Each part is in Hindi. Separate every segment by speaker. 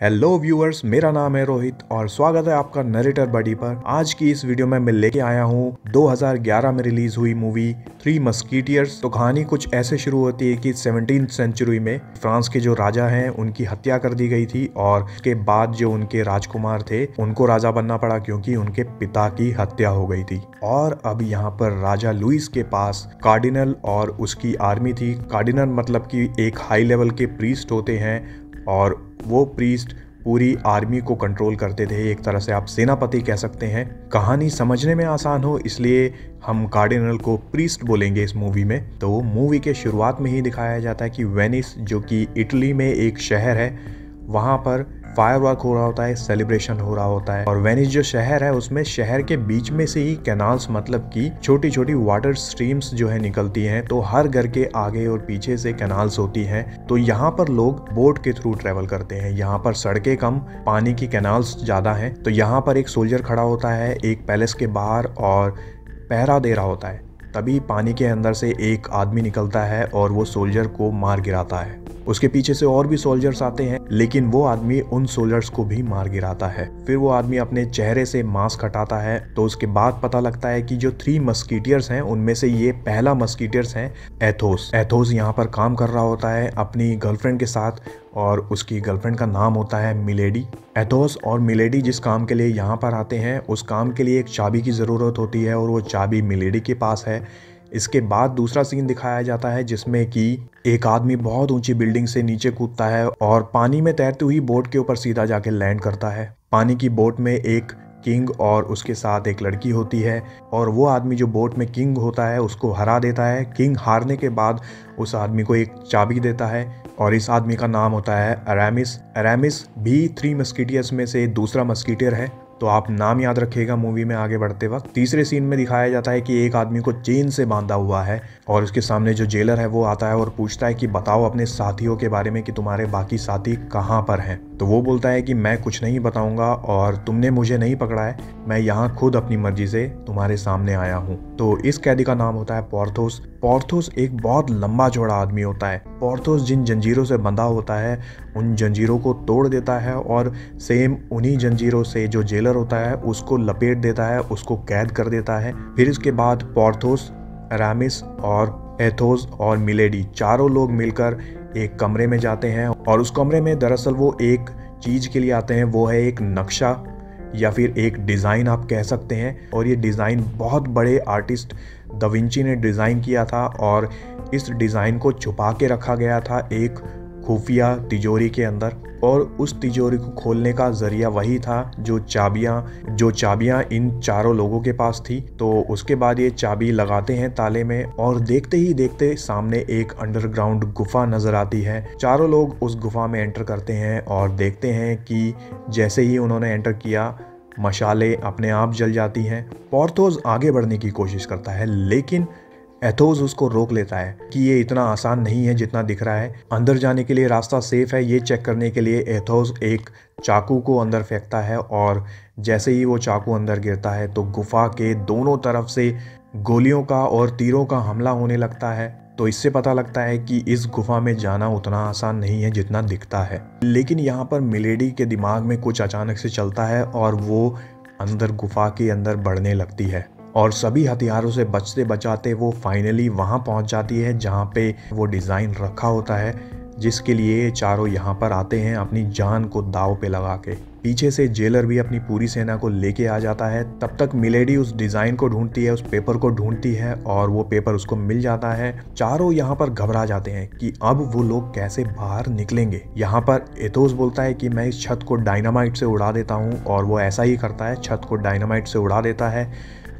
Speaker 1: हेलो व्यूअर्स मेरा नाम है रोहित और स्वागत है आपका नरेटर बडी पर। आज की इस वीडियो में मैं लेके आया हूँ 2011 में रिलीज़ हुई मूवी थ्री मस्कीटियर्स तो कहानी कुछ ऐसे शुरू होती है कि सेवनटीन सेंचुरी में फ्रांस के जो राजा हैं, उनकी हत्या कर दी गई थी और उसके बाद जो उनके राजकुमार थे, उनको राजा बनना पड़ा क्योंकि उनके पिता की हत्या हो गई थी। और अब यहाँ पर राजा लुइस के पास कार्डिनल और उसकी आर्मी थी। कार्डिनल मतलब की एक हाई लेवल के प्रीस्ट होते हैं और वो प्रीस्ट पूरी आर्मी को कंट्रोल करते थे, एक तरह से आप सेनापति कह सकते हैं। कहानी समझने में आसान हो, इसलिए हम कार्डिनल को प्रीस्ट बोलेंगे इस मूवी में। तो मूवी के शुरुआत में ही दिखाया जाता है कि वेनिस जो कि इटली में एक शहर है, वहाँ पर फायर वर्क हो रहा होता है सेलिब्रेशन हो रहा होता है। और वेनिस जो शहर है, उसमें शहर के बीच में से ही कैनाल्स मतलब की छोटी छोटी वाटर स्ट्रीम्स जो है, निकलती हैं। तो हर घर के आगे और पीछे से कैनाल्स होती हैं। तो यहाँ पर लोग बोट के थ्रू ट्रेवल करते हैं। यहाँ पर सड़कें कम, पानी की कैनाल्स ज़्यादा हैं। तो यहाँ पर एक सोल्जर खड़ा होता है, एक पैलेस के बाहर और पहरा दे रहा होता है। तभी पानी के अंदर से एक आदमी निकलता है और वो सोल्जर को मार गिराता है। उसके पीछे से और भी सोल्जर्स आते हैं, लेकिन वो आदमी उन सोल्जर्स को भी मार गिराता है। फिर वो आदमी अपने चेहरे से मास्क हटाता है तो उसके बाद पता लगता है कि जो थ्री मस्कीटियर्स हैं, उनमें से ये पहला मस्कीटियर्स है एथोस एथोस यहाँ पर काम कर रहा होता है अपनी गर्लफ्रेंड के साथ, और उसकी गर्लफ्रेंड का नाम होता है मिलेडी एथोस और मिलेडी जिस काम के लिए यहाँ पर आते हैं, उस काम के लिए एक चाबी की ज़रूरत होती है, और वो चाबी मिलेडी के पास है। इसके बाद दूसरा सीन दिखाया जाता है जिसमें कि एक आदमी बहुत ऊँची बिल्डिंग से नीचे कूदता है और पानी में तैरती हुई बोट के ऊपर सीधा जाके लैंड करता है। पानी की बोट में एक किंग और उसके साथ एक लड़की होती है और वो आदमी जो बोट में किंग होता है, उसको हरा देता है। किंग हारने के बाद उस आदमी को एक चाबी देता है और इस आदमी का नाम होता है अरामिस अरामिस भी थ्री मस्कीटियर्स में से दूसरा मस्कीटियर है। तो आप नाम याद रखेगा मूवी में आगे बढ़ते वक्त। तीसरे सीन में दिखाया जाता है कि एक आदमी को चेन से बांधा हुआ है और उसके सामने जो जेलर है वो आता है और पूछता है कि बताओ अपने साथियों के बारे में कि तुम्हारे बाकी साथी कहाँ पर हैं। तो वो बोलता है कि मैं कुछ नहीं बताऊँगा और तुमने मुझे नहीं पकड़ा है। मैं यहाँ खुद अपनी मर्ज़ी से तुम्हारे सामने आया हूँ। तो इस कैदी का नाम होता है पोर्थोस। पोर्थोस एक बहुत लंबा चौड़ा आदमी होता है। पोर्थोस जिन जंजीरों से बंधा होता है, उन जंजीरों को तोड़ देता है और सेम उन्हीं जंजीरों से जो जेलर होता है, उसको लपेट देता है, उसको कैद कर देता है। फिर इसके बाद पोर्थोस रामिस और एथोस और मिलेडी, चारों लोग मिलकर एक कमरे में जाते हैं और उस कमरे में दरअसल वो एक चीज़ के लिए आते हैं, वो है एक नक्शा या फिर एक डिज़ाइन आप कह सकते हैं। और ये डिज़ाइन बहुत बड़े आर्टिस्ट दविंची ने डिज़ाइन किया था और इस डिज़ाइन को छुपा के रखा गया था एक खुफिया तिजोरी के अंदर और उस तिजोरी को खोलने का ज़रिया वही था जो चाबियाँ जो चाबियाँ इन चारों लोगों के पास थी। तो उसके बाद ये चाबी लगाते हैं ताले में और देखते ही देखते सामने एक अंडरग्राउंड गुफा नज़र आती है। चारों लोग उस गुफा में एंटर करते हैं और देखते हैं कि जैसे ही उन्होंने एंटर किया, मशाले अपने आप जल जाती हैं। पोर्थोज आगे बढ़ने की कोशिश करता है, लेकिन एथोज उसको रोक लेता है कि ये इतना आसान नहीं है जितना दिख रहा है। अंदर जाने के लिए रास्ता सेफ़ है। ये चेक करने के लिए एथोज एक चाकू को अंदर फेंकता है और जैसे ही वो चाकू अंदर गिरता है तो गुफा के दोनों तरफ़ से गोलियों का और तीरों का हमला होने लगता है। तो इससे पता लगता है कि इस गुफा में जाना उतना आसान नहीं है जितना दिखता है। लेकिन यहाँ पर मिलेडी के दिमाग में कुछ अचानक से चलता है और वो अंदर गुफा के अंदर बढ़ने लगती है। और सभी हथियारों से बचते बचाते वो फाइनली वहाँ पहुँच जाती है जहाँ पे वो डिज़ाइन रखा होता है, जिसके लिए चारों यहाँ पर आते हैं अपनी जान को दाव पे लगा के। पीछे से जेलर भी अपनी पूरी सेना को लेके आ जाता है। तब तक मिलेडी उस डिज़ाइन को ढूंढती है, उस पेपर को ढूंढती है और वो पेपर उसको मिल जाता है। चारों यहाँ पर घबरा जाते हैं कि अब वो लोग कैसे बाहर निकलेंगे। यहाँ पर एथोस बोलता है कि मैं इस छत को डायनामाइट से उड़ा देता हूँ और वो ऐसा ही करता है, छत को डायनामाइट से उड़ा देता है।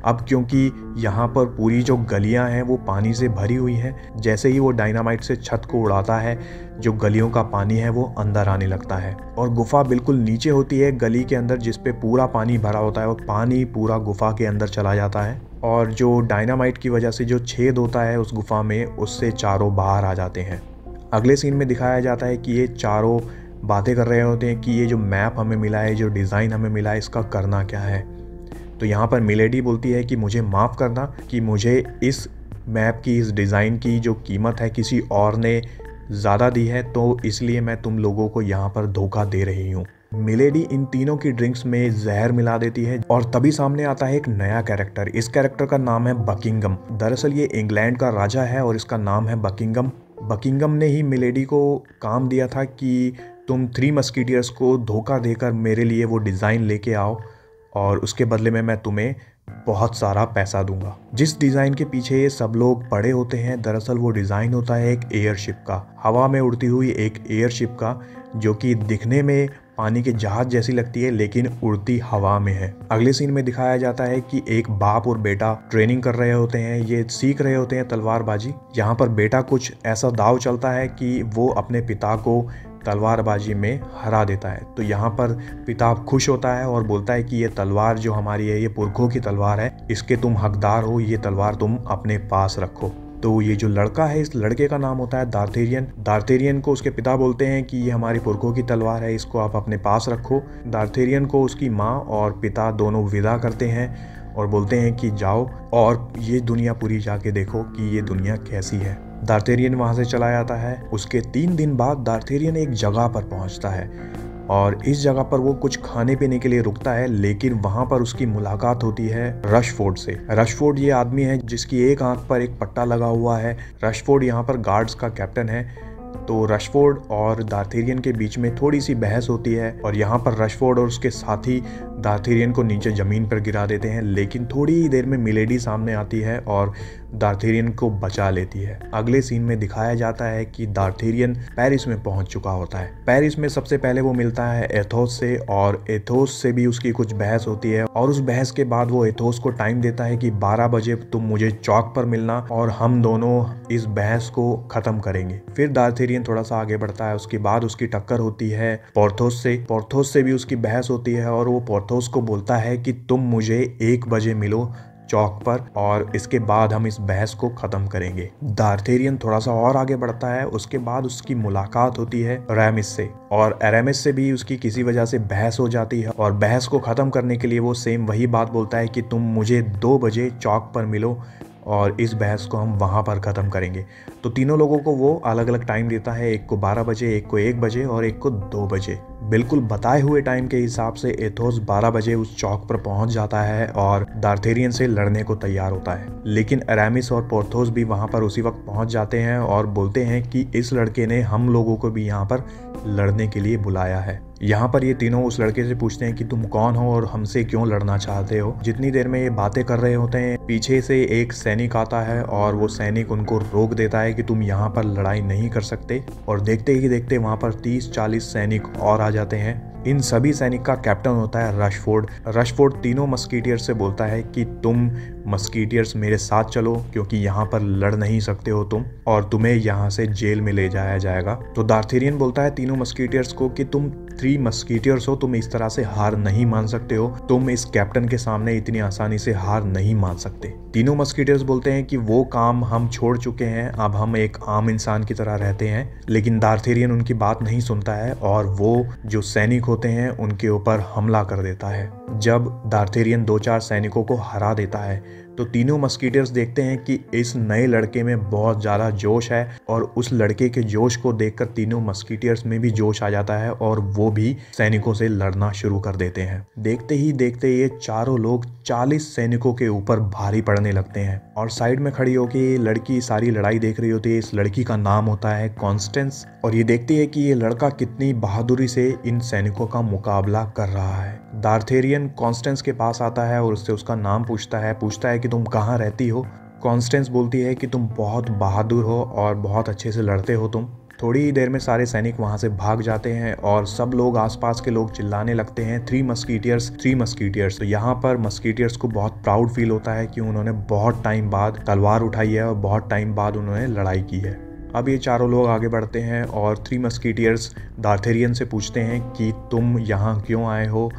Speaker 1: अब क्योंकि यहाँ पर पूरी जो गलियाँ हैं, वो पानी से भरी हुई हैं, जैसे ही वो डायनामाइट से छत को उड़ाता है, जो गलियों का पानी है, वो अंदर आने लगता है। और गुफा बिल्कुल नीचे होती है, गली के अंदर, जिस पे पूरा पानी भरा होता है, और पानी पूरा गुफा के अंदर चला जाता है। और जो डायनामाइट की वजह से जो छेद होता है, उस गुफा में, उससे चारों बाहर आ जाते हैं। अगले सीन में दिखाया जाता है कि ये चारों बातें कर रहे होते हैं कि ये जो मैप हमें मिला है, जो डिज़ाइन हमें मिला है, इसका करना क्या है। तो यहाँ पर मिलेडी बोलती है कि मुझे माफ़ करना कि मुझे इस मैप की, इस डिज़ाइन की जो कीमत है किसी और ने ज़्यादा दी है तो इसलिए मैं तुम लोगों को यहाँ पर धोखा दे रही हूँ। मिलेडी इन तीनों की ड्रिंक्स में जहर मिला देती है और तभी सामने आता है एक नया कैरेक्टर इस कैरेक्टर का नाम है बकिंगम दरअसल ये इंग्लैंड का राजा है और इसका नाम है बकिंगम बकिंगम ने ही मिलेडी को काम दिया था कि तुम थ्री मस्कीटियर्स को धोखा देकर मेरे लिए वो डिज़ाइन लेके आओ। और उसके बदले में मैं तुम्हें बहुत सारा पैसा दूँगा। जिस डिज़ाइन के पीछे ये सब लोग पड़े होते हैं, दरअसल वो डिज़ाइन होता है एक एयरशिप का। हवा में उड़ती हुई एक एयरशिप का, जो कि दिखने में पानी के जहाज़ जैसी लगती है, लेकिन उड़ती हवा में है। अगले सीन में दिखाया जाता है कि एक बाप और बेटा ट्रेनिंग कर रहे होते हैं, ये सीख रहे होते हैं तलवारबाजी। यहाँ पर बेटा कुछ ऐसा दाव चलता है कि वो अपने पिता को तलवारबाजी में हरा देता है। तो यहाँ पर पिता खुश होता है और बोलता है कि ये तलवार जो हमारी है, ये पुरखों की तलवार है। इसके तुम हकदार हो, ये तलवार तुम अपने पास रखो। तो ये जो लड़का है, इस लड़के का नाम होता है दार्थेरियन दार्थेरियन को उसके पिता बोलते हैं कि ये हमारी पुरखों की तलवार है, इसको आप अपने पास रखो। दार्थेरियन को उसकी माँ और पिता दोनों विदा करते हैं और बोलते हैं कि जाओ और ये दुनिया पूरी जाके देखो कि ये दुनिया कैसी है। दार्थेरियन वहाँ से चला जाता है। उसके तीन दिन बाद दार्थेरियन एक जगह पर पहुँचता है और इस जगह पर वो कुछ खाने पीने के लिए रुकता है, लेकिन वहाँ पर उसकी मुलाकात होती है रशफोर्ड से। रशफोर्ड ये आदमी है जिसकी एक आँख पर एक पट्टा लगा हुआ है। रशफोर्ड यहाँ पर गार्ड्स का कैप्टन है। तो रशफोर्ड और दार्थेरियन के बीच में थोड़ी सी बहस होती है और यहाँ पर रशफोर्ड और उसके साथी दार्थेरियन को नीचे ज़मीन पर गिरा देते हैं, लेकिन थोड़ी ही देर में मिलेडी सामने आती है और दार्थेरियन को बचा लेती है। अगले सीन में दिखाया जाता है कि दार्थेरियन पेरिस में पहुँच चुका होता है। पेरिस में सबसे पहले वो मिलता है एथोस से और एथोस से भी उसकी कुछ बहस होती है और उस बहस के बाद वो एथोस को टाइम देता है कि 12 बजे तुम मुझे चौक पर मिलना और हम दोनों इस बहस को खत्म करेंगे। फिर दार्थेरियन थोड़ा सा आगे बढ़ता है, उसके बाद उसकी टक्कर होती है पोर्थोस से। पोर्थोस से भी उसकी बहस होती है और वो पोर्थोस को बोलता है कि तुम मुझे एक बजे मिलो चौक पर और इसके बाद हम इस बहस को खत्म करेंगे। दार्थेरियन थोड़ा सा और आगे बढ़ता है, उसके बाद उसकी मुलाकात होती है रैमिस से और एरेमिस से भी उसकी किसी वजह से बहस हो जाती है और बहस को खत्म करने के लिए वो सेम वही बात बोलता है कि तुम मुझे दो बजे चौक पर मिलो और इस बहस को हम वहाँ पर ख़त्म करेंगे। तो तीनों लोगों को वो अलग अलग टाइम देता है, एक को 12 बजे, एक को एक बजे और एक को दो बजे। बिल्कुल बताए हुए टाइम के हिसाब से एथोस 12 बजे उस चौक पर पहुँच जाता है और दार्थेरियन से लड़ने को तैयार होता है। लेकिन अरामिस और पोर्थोस भी वहाँ पर उसी वक्त पहुँच जाते हैं और बोलते हैं कि इस लड़के ने हम लोगों को भी यहाँ पर लड़ने के लिए बुलाया है। यहाँ पर ये तीनों उस लड़के से पूछते हैं कि तुम कौन हो और हमसे क्यों लड़ना चाहते हो? जितनी देर में ये बातें कर रहे होते हैं, पीछे से एक सैनिक आता है और वो सैनिक उनको रोक देता है कि तुम यहाँ पर लड़ाई नहीं कर सकते। और देखते ही देखते वहाँ पर 30-40 सैनिक और आ जाते हैं। इन सभी सैनिक का कैप्टन होता है रशफोर्ड। रशफोर्ड तीनों मस्कीटियर से बोलता है कि तुम मस्कीटियर्स मेरे साथ चलो, क्योंकि यहाँ पर लड़ नहीं सकते हो तुम, और तुम्हें यहाँ से जेल में ले जाया जाएगा। तो दार्थेरियन बोलता है तीनों मस्कीटियर्स को कि तुम थ्री मस्कीटियर्स हो, तुम इस तरह से हार नहीं मान सकते हो। तुम इस कैप्टन के सामने इतनी आसानी से हार नहीं मान सकते। तीनों मस्कीटियर्स बोलते हैं कि वो काम हम छोड़ चुके हैं, अब हम एक आम इंसान की तरह रहते हैं। लेकिन दार्थेरियन उनकी बात नहीं सुनता है, और वो जो सैनिक होते हैं, उनके ऊपर हमला कर देता है। जब दार्थेरियन दो चार सैनिकों को हरा देता है तो तीनों मस्कीटर्स देखते हैं कि इस नए लड़के में बहुत ज़्यादा जोश है और उस लड़के के जोश को देखकर तीनों मस्कीटियर्स में भी जोश आ जाता है और वो भी सैनिकों से लड़ना शुरू कर देते हैं। देखते ही देखते ये चारों लोग 40 सैनिकों के ऊपर भारी पड़ने लगते हैं। और साइड में खड़ी होकर ये लड़की सारी लड़ाई देख रही होती है। इस लड़की का नाम होता है कॉन्स्टेंस और ये देखती है कि ये लड़का कितनी बहादुरी से इन सैनिकों का मुकाबला कर रहा है। दार्थेरियन कॉन्स्टेंस के पास आता है और उससे उसका नाम पूछता है। पूछता है कि तुम कहाँ रहती हो? कॉन्स्टेंस बोलती है कि तुम बहुत बहादुर हो और बहुत अच्छे से लड़ते हो तुम। थोड़ी ही देर में सारे सैनिक वहाँ से भाग जाते हैं और सब लोग आसपास के लोग चिल्लाने लगते हैं। थ्री मस्कीटियर्स थ्री मस्कीटियर्स तो यहाँ पर मस्कीटियर्स को बहुत प्राउड फील होता है कि उन्होंने बहुत टाइम बाद तलवार उठाई है और बहुत टाइम बाद उन्होंने लड़ाई की है। अब ये चारों लोग आगे बढ़ते हैं और थ्री मस्कीटियर्स दार्थेरियन से पूछते हैं कि तुम यहाँ क्यों आए हो?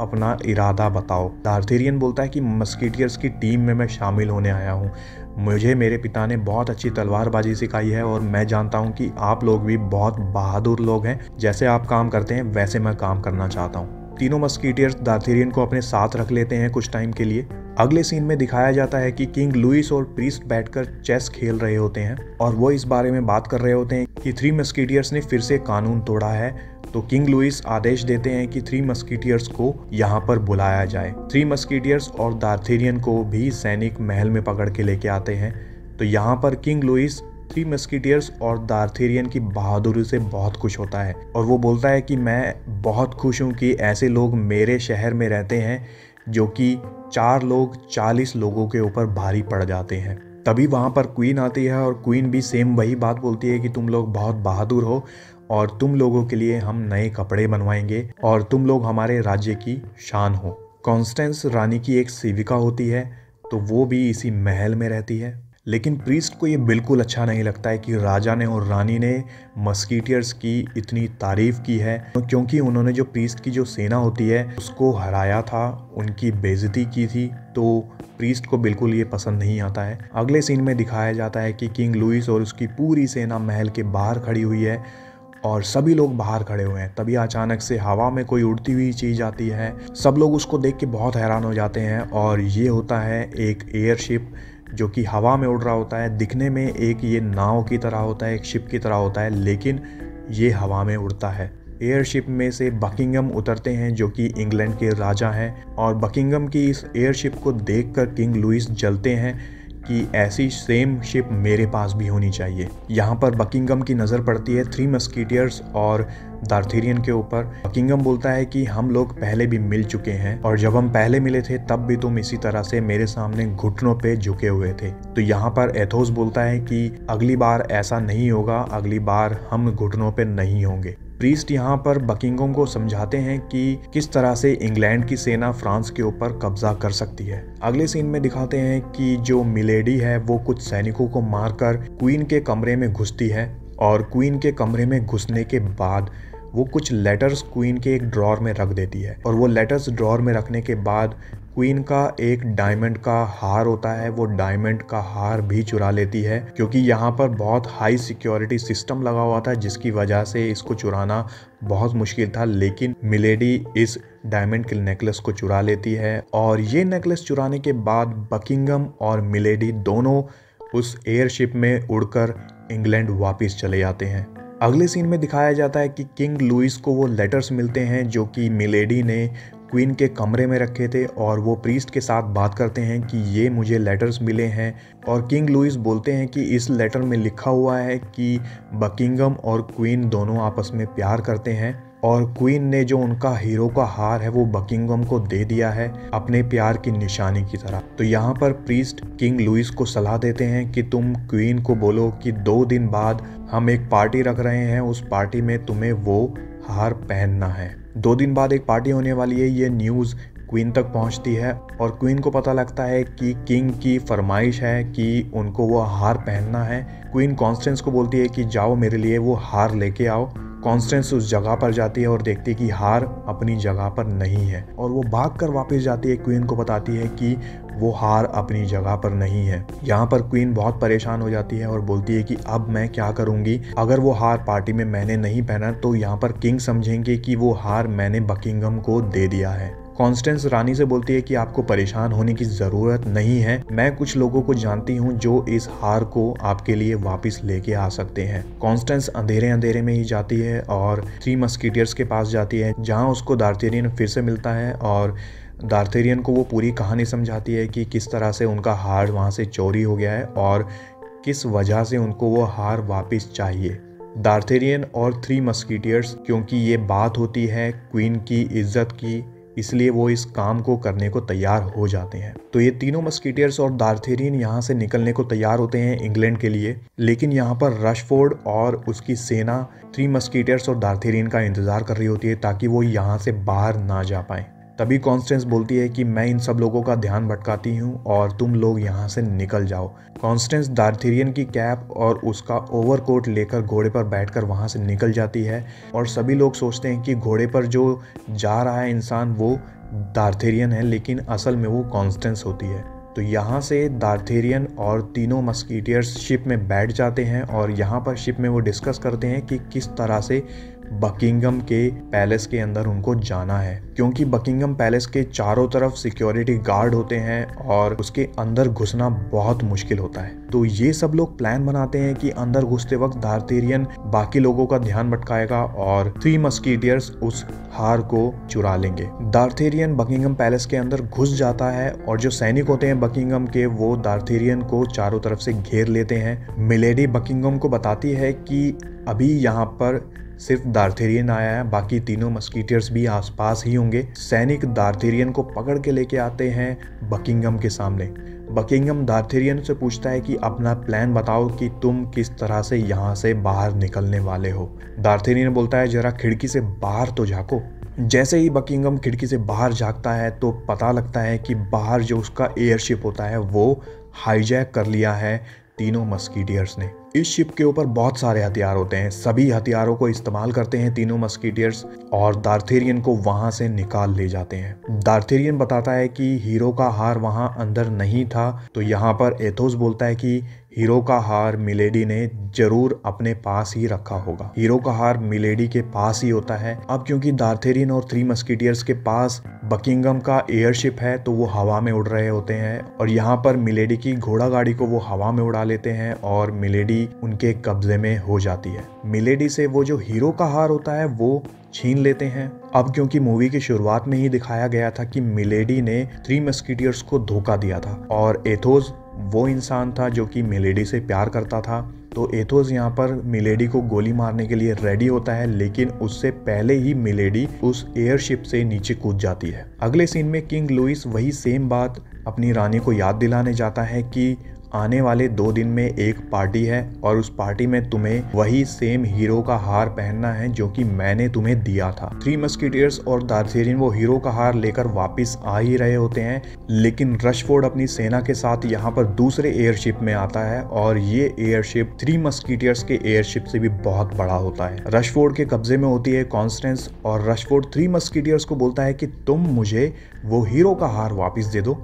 Speaker 1: अपना इरादा बताओ। दार्थेरियन बोलता है कि मस्कीटियर्स की टीम में मैं शामिल होने आया हूँ। मुझे मेरे पिता ने बहुत अच्छी तलवारबाजी सिखाई है और मैं जानता हूँ कि आप लोग भी बहुत बहादुर लोग हैं। जैसे आप काम करते हैं, वैसे मैं काम करना चाहता हूँ। तीनों मस्कीटियर्स दार्थेरियन को अपने साथ रख लेते हैं कुछ टाइम के लिए। अगले सीन में दिखाया जाता है कि किंग लुइस और प्रीस्ट बैठकर चेस खेल रहे होते हैं और वो इस बारे में बात कर रहे होते हैं कि थ्री मस्कीटियर्स ने फिर से कानून तोड़ा है तो किंग लुइस आदेश देते हैं कि थ्री मस्कीटियर्स को यहाँ पर बुलाया जाए। थ्री मस्कीटियर्स और दार्थेरियन को भी सैनिक महल में पकड़ के लेके आते हैं। तो यहाँ पर किंग लुइस थ्री मस्कीटियर्स और दार्थेरियन की बहादुरी से बहुत खुश होता है। और वो बोलता है कि मैं बहुत खुश हूँ कि ऐसे लोग मेरे शहर में रहते हैं, जो कि चार लोग चालीस लोगों के ऊपर भारी पड़ जाते हैं। तभी वहाँ पर क्वीन आती है और क्वीन भी सेम वही बात बोलती है कि तुम लोग बहुत बहादुर हो। और तुम लोगों के लिए हम नए कपड़े बनवाएँगे और तुम लोग हमारे राज्य की शान हो। कॉन्स्टेंस रानी की एक सेविका होती है तो वो भी इसी महल में रहती है। लेकिन प्रीस्ट को ये बिल्कुल अच्छा नहीं लगता है कि राजा ने और रानी ने मस्कीटियर्स की इतनी तारीफ़ की है, क्योंकि उन्होंने जो प्रीस्ट की जो सेना होती है, उसको हराया था, उनकी बेजती की थी तो प्रीस्ट को बिल्कुल ये पसंद नहीं आता है। अगले सीन में दिखाया जाता है कि किंग लुइस और उसकी पूरी सेना महल के बाहर खड़ी हुई है और सभी लोग बाहर खड़े हुए हैं। तभी अचानक से हवा में कोई उड़ती हुई चीज़ आती है। सब लोग उसको देख के बहुत हैरान हो जाते हैं और ये होता है एक एयरशिप जो कि हवा में उड़ रहा होता है। दिखने में एक ये नाव की तरह होता है, एक शिप की तरह होता है, लेकिन ये हवा में उड़ता है। एयरशिप में से बकिंगम उतरते हैं जो कि इंग्लैंड के राजा हैं और बकिंगम की इस एयरशिप को देखकर किंग लुइस जलते हैं। कि ऐसी सेम शिप मेरे पास भी होनी चाहिए। यहाँ पर बकिंगम की नज़र पड़ती है थ्री मस्कीटियर्स और दार्थेरियन के ऊपर। बकिंगम बोलता है कि हम लोग पहले भी मिल चुके हैं और जब हम पहले मिले थे, तब भी तुम इसी तरह से मेरे सामने घुटनों पे झुके हुए थे। तो यहाँ पर एथोस बोलता है कि अगली बार ऐसा नहीं होगा, अगली बार हम घुटनों पे नहीं होंगे। प्रीस्ट यहाँ पर बकिंगम को समझाते हैं कि किस तरह से इंग्लैंड की सेना फ्रांस के ऊपर कब्जा कर सकती है। अगले सीन में दिखाते हैं कि जो मिलेडी है, वो कुछ सैनिकों को मारकर क्वीन के कमरे में घुसती है और क्वीन के कमरे में घुसने के बाद वो कुछ लेटर्स क्वीन के एक ड्रॉर में रख देती है और वो लेटर्स ड्रॉर में रखने के बाद क्वीन का एक डायमंड का हार होता है, वो डायमंड का हार भी चुरा लेती है, क्योंकि यहाँ पर बहुत हाई सिक्योरिटी सिस्टम लगा हुआ था, जिसकी वजह से इसको चुराना बहुत मुश्किल था, लेकिन मिलेडी इस डायमंड के नेकलेस को चुरा लेती है, और ये नेकलेस चुराने के बाद बकिंगम और मिलेडी दोनों उस एयरशिप में उड़कर इंग्लैंड वापस चले जाते हैं। अगले सीन में दिखाया जाता है कि किंग लुइस को वो लेटर्स मिलते हैं, जो कि मिलेडी ने क्वीन के कमरे में रखे थे और वो प्रीस्ट के साथ बात करते हैं कि ये मुझे लेटर्स मिले हैं। और किंग लुइस बोलते हैं कि इस लेटर में लिखा हुआ है कि बकिंगम और क्वीन दोनों आपस में प्यार करते हैं। और क्वीन ने जो उनका हीरो का हार है, वो बकिंगम को दे दिया है अपने प्यार की निशानी की तरह। तो यहाँ पर प्रीस्ट किंग लुइस को सलाह देते हैं कि तुम क्वीन को बोलो कि दो दिन बाद हम एक पार्टी रख रहे हैं, उस पार्टी में तुम्हें वो हार पहनना है। दो दिन बाद एक पार्टी होने वाली है, ये न्यूज़ क्वीन तक पहुँचती है और क्वीन को पता लगता है कि किंग की फरमाइश है कि उनको वो हार पहनना है। क्वीन कॉन्स्टेंस को बोलती है कि जाओ मेरे लिए वो हार लेके आओ। कॉन्स्टेंस उस जगह पर जाती है और देखती है कि हार अपनी जगह पर नहीं है। और वो भाग कर वापस जाती है, क्वीन को बताती है कि वो हार अपनी जगह पर नहीं है। यहाँ पर क्वीन बहुत परेशान हो जाती है और बोलती है कि अब मैं क्या करूँगी? अगर वो हार पार्टी में मैंने नहीं पहना तो यहाँ पर किंग समझेंगे कि वो हार मैंने बकिंगम को दे दिया है। कॉन्स्टेंस रानी से बोलती है कि आपको परेशान होने की ज़रूरत नहीं है। मैं कुछ लोगों को जानती हूँ जो इस हार को आपके लिए वापस लेके आ सकते हैं। कॉन्स्टेंस अंधेरे अंधेरे में ही जाती है और थ्री मस्कीटियर्स के पास जाती है, जहाँ उसको दार्तेरियन फिर से मिलता है और दार्थेरियन को वो पूरी कहानी समझाती है कि किस तरह से उनका हार वहाँ से चोरी हो गया है और किस वजह से उनको वो हार वापस चाहिए। दार्थेरियन और थ्री मस्कीटियर्स क्योंकि ये बात होती है क्वीन की इज़्ज़त की, इसलिए वो इस काम को करने को तैयार हो जाते हैं। तो ये तीनों मस्कीटियर्स और दार्थेरियन यहाँ से निकलने को तैयार होते हैं इंग्लैंड के लिए, लेकिन यहाँ पर रशफोर्ड और उसकी सेना थ्री मस्कीटियर्स और दार्थेरियन का इंतज़ार कर रही होती है ताकि वो यहाँ से बाहर ना जा पाए। तभी कॉन्स्टेंस बोलती है कि मैं इन सब लोगों का ध्यान भटकाती हूँ और तुम लोग यहाँ से निकल जाओ। कॉन्स्टेंस दार्थेरियन की कैप और उसका ओवरकोट लेकर घोड़े पर बैठकर वहाँ से निकल जाती है और सभी लोग सोचते हैं कि घोड़े पर जो जा रहा है इंसान वो दार्थेरियन है, लेकिन असल में वो कॉन्स्टेंस होती है। तो यहाँ से दार्थेरियन और तीनों मस्कीटियर्स शिप में बैठ जाते हैं और यहाँ पर शिप में वो डिस्कस करते हैं कि किस तरह से बकिंगम के पैलेस के अंदर उनको जाना है, क्योंकि बकिंगम पैलेस के चारों तरफ़ सिक्योरिटी गार्ड होते हैं और उसके अंदर घुसना बहुत मुश्किल होता है। तो ये सब लोग प्लान बनाते हैं कि अंदर घुसते वक्त दार्तेरियन बाकी लोगों का ध्यान भटकाएगा और थ्री मस्कीटियर्स उस हार को चुरा लेंगे। दार्थेरियन बकिंगम पैलेस के अंदर घुस जाता है और जो सैनिक होते हैं बकिंगम के, वो दार्थेरियन को चारों तरफ़ से घेर लेते हैं। मिलेडी बकिंगम को बताती है कि अभी यहाँ पर सिर्फ़ दार्थेरियन आया है, बाकी तीनों मस्कीटियर्स भी आसपास ही होंगे। सैनिक दार्थेरियन को पकड़ के लेके आते हैं बकिंगम के सामने। बकिंगम दार्थेरियन से पूछता है कि अपना प्लान बताओ कि तुम किस तरह से यहाँ से बाहर निकलने वाले हो। दार्थेरियन बोलता है, जरा खिड़की से बाहर तो झाको। जैसे ही बकिंगम खिड़की से बाहर झाँकता है तो पता लगता है कि बाहर जो उसका एयरशिप होता है, वो हाईजैक कर लिया है तीनों मस्कीटियर्स ने। इस शिप के ऊपर बहुत सारे हथियार होते हैं। सभी हथियारों को इस्तेमाल करते हैं तीनों मस्कीटियर्स और दार्थेरियन को वहाँ से निकाल ले जाते हैं। दार्थेरियन बताता है कि हीरो का हार वहाँ अंदर नहीं था तो यहाँ पर एथोस बोलता है कि हीरो का हार मिलेडी ने ज़रूर अपने पास ही रखा होगा। हीरो का हार मिलेडी के पास ही होता है। अब क्योंकि दार्थेरियन और थ्री मस्कीटियर्स के पास बकिंगम का एयरशिप है तो वो हवा में उड़ रहे होते हैं और यहाँ पर मिलेडी की घोड़ा गाड़ी को वो हवा में उड़ा लेते हैं और मिलेडी उनके कब्जे में हो जाती है। मिलेडी से वो जो हीरो का हार होता है, वो छीन लेते हैं। अब क्योंकि मूवी की शुरुआत में ही दिखाया गया था कि मिलेडी ने थ्री मस्कीटियर्स को धोखा दिया था और एथोस वो इंसान था जो कि मिलेडी से प्यार करता था। तो एथोस यहाँ पर मिलेडी को गोली मारने के लिए रेडी होता है, लेकिन उससे पहले ही मिलेडी उस एयरशिप से नीचे कूद जाती है। अगले सीन में किंग लुइस वही सेम बात अपनी रानी को याद दिलाने जाता है कि आने वाले दो दिन में एक पार्टी है और उस पार्टी में तुम्हें वही सेम हीरो का हार पहनना है जो कि मैंने तुम्हें दिया था। थ्री मस्किटियर्स और दार्थेरियन वो हीरो का हार लेकर वापस आ ही रहे होते हैं, लेकिन रशफोर्ड अपनी सेना के साथ यहाँ पर दूसरे एयरशिप में आता है और ये एयरशिप थ्री मस्किटियर्स के एयरशिप से भी बहुत बड़ा होता है। रशफोर्ड के कब्जे में होती है कॉन्स्टेंस और रशफोर्ड थ्री मस्किटियर्स को बोलता है कि तुम मुझे वो हीरो का हार वापिस दे दो।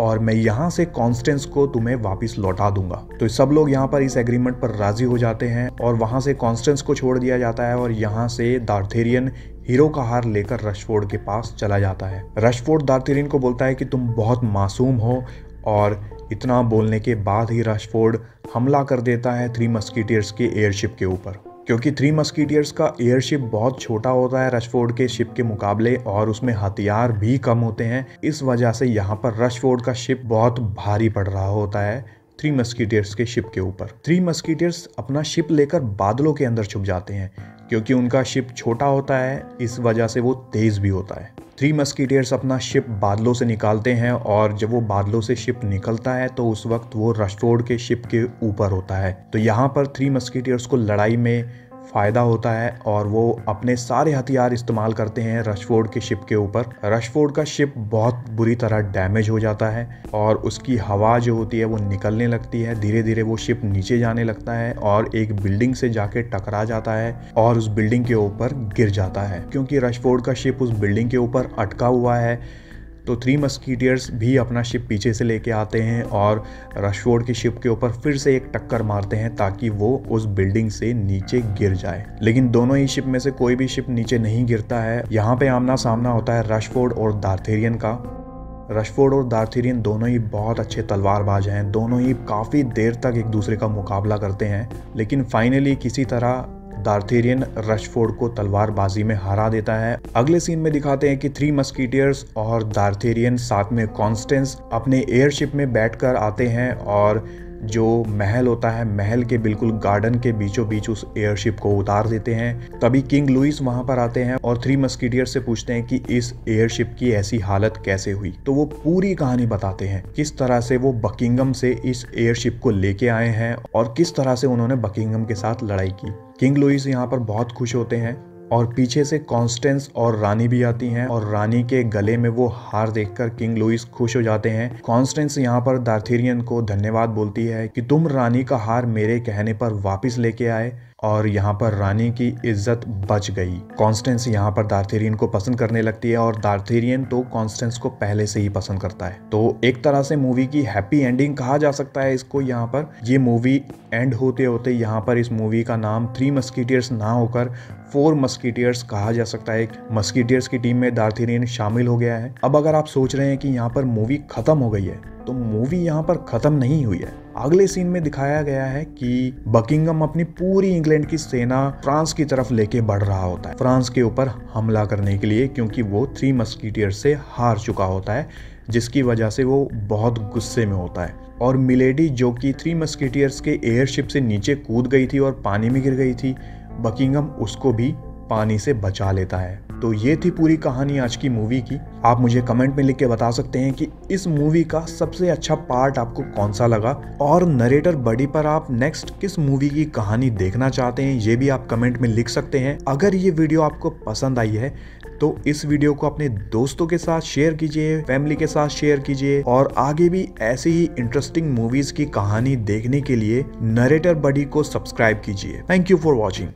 Speaker 1: और मैं यहाँ से कॉन्स्टेंस को तुम्हें वापस लौटा दूँगा। तो सब लोग यहाँ पर इस एग्रीमेंट पर राज़ी हो जाते हैं और वहाँ से कॉन्स्टेंस को छोड़ दिया जाता है और यहाँ से दार्थेरियन हीरो का हार लेकर रशफोर्ड के पास चला जाता है। रशफोर्ड दार्थेरियन को बोलता है कि तुम बहुत मासूम हो और इतना बोलने के बाद ही रशफोर्ड हमला कर देता है थ्री मस्कीटियर्स के एयरशिप के ऊपर। क्योंकि थ्री मस्कीटियर्स का एयरशिप बहुत छोटा होता है रशफोर्ड के शिप के मुकाबले और उसमें हथियार भी कम होते हैं। इस वजह से यहाँ पर रशफोर्ड का शिप बहुत भारी पड़ रहा होता है थ्री मस्कीटियर्स के शिप के ऊपर। थ्री मस्कीटियर्स अपना शिप लेकर बादलों के अंदर छुप जाते हैं क्योंकि उनका शिप छोटा होता है, इस वजह से वो तेज भी होता है। थ्री मस्कीटियर्स अपना शिप बादलों से निकालते हैं और जब वो बादलों से शिप निकलता है तो उस वक्त वो रस्टोर्ड के शिप के ऊपर होता है। तो यहाँ पर थ्री मस्कीटियर्स को लड़ाई में फ़ायदा होता है और वो अपने सारे हथियार इस्तेमाल करते हैं रशफोर्ड के शिप के ऊपर। रशफोर्ड का शिप बहुत बुरी तरह डैमेज हो जाता है और उसकी हवा जो होती है वो निकलने लगती है। धीरे धीरे वो शिप नीचे जाने लगता है और एक बिल्डिंग से जाके टकरा जाता है और उस बिल्डिंग के ऊपर गिर जाता है। क्योंकि रशफोर्ड का शिप उस बिल्डिंग के ऊपर अटका हुआ है तो थ्री मस्कीटियर्स भी अपना शिप पीछे से लेके आते हैं और रशफोर्ड की शिप के ऊपर फिर से एक टक्कर मारते हैं ताकि वो उस बिल्डिंग से नीचे गिर जाए। लेकिन दोनों ही शिप में से कोई भी शिप नीचे नहीं गिरता है। यहाँ पे आमना सामना होता है रशफोर्ड और दार्थेरियन का। रशफोर्ड और दार्थेरियन दोनों ही बहुत अच्छे तलवारबाज हैं। दोनों ही काफ़ी देर तक एक दूसरे का मुकाबला करते हैं। लेकिन फाइनली किसी तरह दार्थेरियन रशफोर्ड को तलवारबाजी में हरा देता है। अगले सीन में दिखाते हैं कि थ्री मस्कीटियर्स और दार्थेरियन साथ में कॉन्स्टेंस अपने एयरशिप में बैठकर आते हैं और जो महल होता है, महल के बिल्कुल गार्डन के बीचों बीच उस एयरशिप को उतार देते हैं। तभी किंग लुइस वहाँ पर आते हैं और थ्री मस्कीटियर से पूछते हैं कि इस एयरशिप की ऐसी हालत कैसे हुई? तो वो पूरी कहानी बताते हैं, किस तरह से वो बकिंगम से इस एयरशिप को लेके आए हैं और किस तरह से उन्होंने बकिंगम के साथ लड़ाई की। किंग लुइस यहाँ पर बहुत खुश होते हैं और पीछे से कॉन्स्टेंस और रानी भी आती हैं और रानी के गले में वो हार देखकर किंग लुइस खुश हो जाते हैं। कॉन्स्टेंस यहाँ पर दार्थेरियन को धन्यवाद बोलती है कि तुम रानी का हार मेरे कहने पर वापस लेके आए। और यहाँ पर रानी की इज़्ज़त बच गई। कॉन्स्टेंस यहाँ पर दार्थेरियन को पसंद करने लगती है और दार्थेरियन तो कॉन्स्टेंस को पहले से ही पसंद करता है। तो एक तरह से मूवी की हैप्पी एंडिंग कहा जा सकता है इसको यहाँ पर। ये मूवी एंड होते होते यहाँ पर इस मूवी का नाम थ्री मस्कीटियर्स ना होकर फोर मस्कीटियर्स कहा जा सकता है। मस्कीटियर्स की टीम में दार्थेरियन शामिल हो गया है। अब अगर आप सोच रहे हैं कि यहाँ पर मूवी खत्म हो गई है तो मूवी यहाँ पर खत्म नहीं हुई है। अगले सीन में दिखाया गया है कि बकिंगम अपनी पूरी इंग्लैंड की सेना फ्रांस की तरफ़ लेके बढ़ रहा होता है। फ्रांस के ऊपर हमला करने के लिए क्योंकि वो थ्री मस्कीटियर से हार चुका होता है, जिसकी वजह से वो बहुत गुस्से में होता है। और मिलेडी जो कि थ्री मस्कीटियर्स के एयरशिप से नीचे कूद गई थी और पानी में गिर गई थी बकिंगम उसको भी पानी से बचा लेता है। तो ये थी पूरी कहानी आज की मूवी की। आप मुझे कमेंट में लिख के बता सकते हैं कि इस मूवी का सबसे अच्छा पार्ट आपको कौन सा लगा? और नरेटर बडी पर आप नेक्स्ट किस मूवी की कहानी देखना चाहते हैं, ये भी आप कमेंट में लिख सकते हैं। अगर ये वीडियो आपको पसंद आई है तो इस वीडियो को अपने दोस्तों के साथ शेयर कीजिए फैमिली के साथ शेयर कीजिए। और आगे भी ऐसे ही इंटरेस्टिंग मूवीज़ की कहानी देखने के लिए नरेटर बडी को सब्सक्राइब कीजिए। Thank you for watching